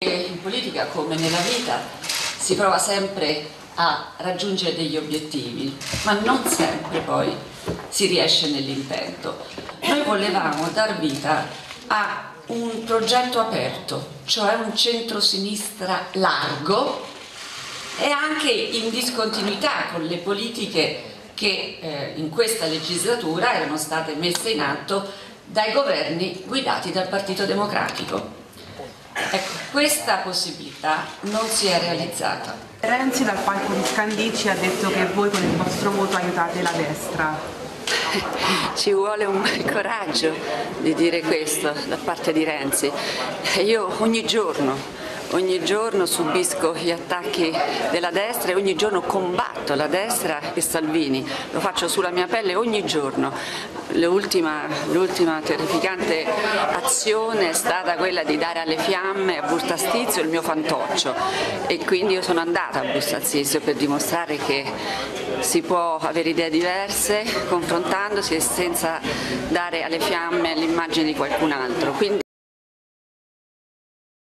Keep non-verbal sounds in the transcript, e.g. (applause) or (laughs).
In politica come nella vita si prova sempre a raggiungere degli obiettivi, ma non sempre poi si riesce nell'intento. Noi volevamo dar vita a un progetto aperto, cioè un centro-sinistra largo e anche in discontinuità con le politiche che eh, in questa legislatura erano state messe in atto dai governi guidati dal Partito Democratico. Questa possibilità non si è realizzata. Renzi dal palco di Scandicci ha detto che voi con il vostro voto aiutate la destra. (laughs) Ci vuole un coraggio di dire questo da parte di Renzi. Io ogni giorno ogni giorno subisco gli attacchi della destra e ogni giorno combatto la destra e Salvini, lo faccio sulla mia pelle ogni giorno. L'ultima, terrificante azione è stata quella di dare alle fiamme a Burtastizio il mio fantoccio e quindi io sono andata a Burtastizio per dimostrare che si può avere idee diverse confrontandosi e senza dare alle fiamme l'immagine di qualcun altro. Quindi